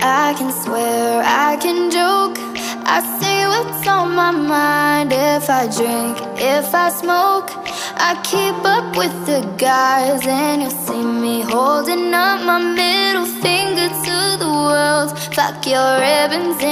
I can swear, I can joke. I say what's on my mind. If I drink, if I smoke I keep up with the guys. And you'll see me holding up my middle finger to the world. Fuck your ribbons and